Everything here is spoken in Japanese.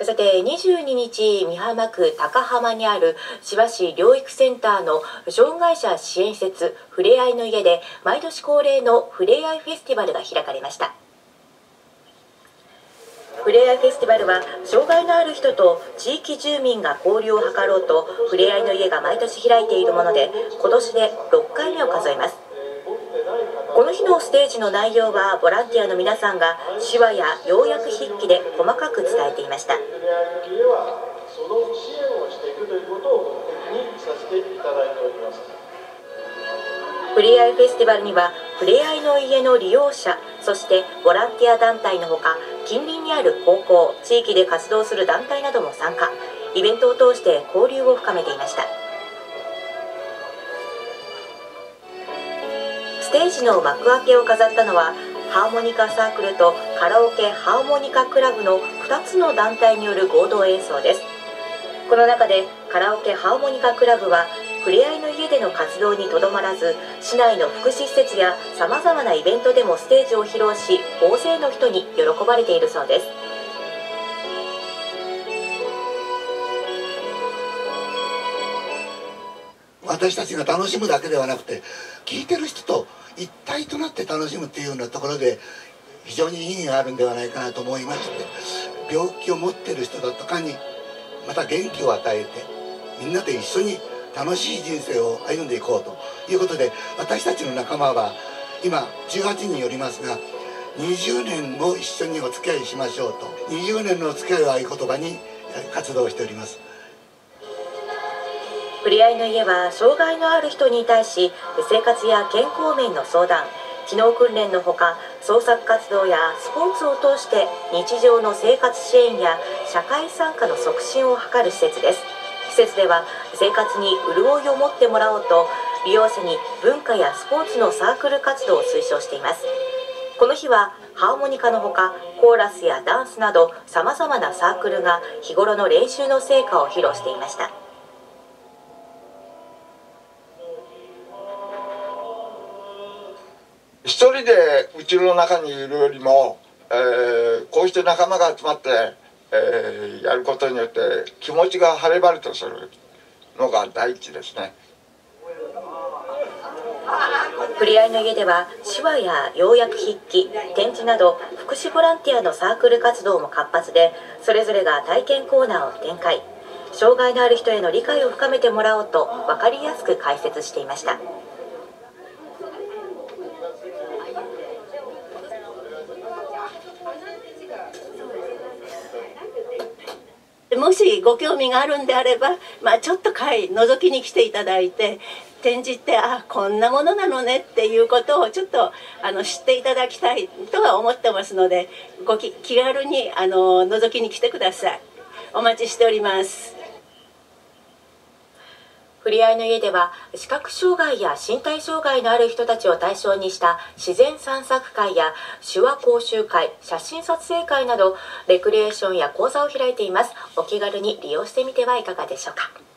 さて22日美浜区高浜にある千葉市療育センターの障害者支援施設ふれあいの家で毎年恒例のふれあいフェスティバルが開かれました。ふれあいフェスティバルは障害のある人と地域住民が交流を図ろうとふれあいの家が毎年開いているもので今年で6回目を数えます。この日のステージの内容はボランティアの皆さんが手話や要約筆記で細かく伝えていました。ふれあいフェスティバルにはふれあいの家の利用者そしてボランティア団体のほか近隣にある高校地域で活動する団体なども参加。イベントを通して交流を深めていましたステージの幕開けを飾ったのはハーモニカサークルとカラオケハーモニカクラブの2つの団体による合同演奏です。この中でカラオケハーモニカクラブはふれあいの家での活動にとどまらず市内の福祉施設やさまざまなイベントでもステージを披露し大勢の人に喜ばれているそうです。私たちが楽しむだけではなくて聞いてる人と一体となって楽しむっていうようなところで非常に意義があるんではないかなと思いまして病気を持ってる人だとかにまた元気を与えてみんなで一緒に楽しい人生を歩んでいこうということで私たちの仲間は今18人よりますが20年も一緒にお付き合いしましょうと20年のお付き合いを合言葉に活動しております。ふれあいの家は障害のある人に対し生活や健康面の相談。機能訓練のほか創作活動やスポーツを通して日常の生活支援や社会参加の促進を図る施設です。施設では生活に潤いを持ってもらおうと利用者に文化やスポーツのサークル活動を推奨しています。この日はハーモニカのほかコーラスやダンスなどさまざまなサークルが日頃の練習の成果を披露していました。一人でうちの中にいるよりも、えー、こうして仲間が集まって、えー、やることによって気持ちが晴れ晴れとするのが第一ですね。ふれあいの家では手話や要約筆記展示など福祉ボランティアのサークル活動も活発でそれぞれが体験コーナーを展開障害のある人への理解を深めてもらおうと分かりやすく解説していました。もしご興味があるんであれば、まあ、ちょっと会覗きに来ていただいて展示ってあこんなものなのねっていうことをちょっとあの知っていただきたいとは思ってますのでご気軽にあの覗きに来てください。お待ちしております。ふれあいの家では視覚障害や身体障害のある人たちを対象にした自然散策会や手話講習会写真撮影会などレクリエーションや講座を開いています。お気軽に利用してみてはいかがでしょうか？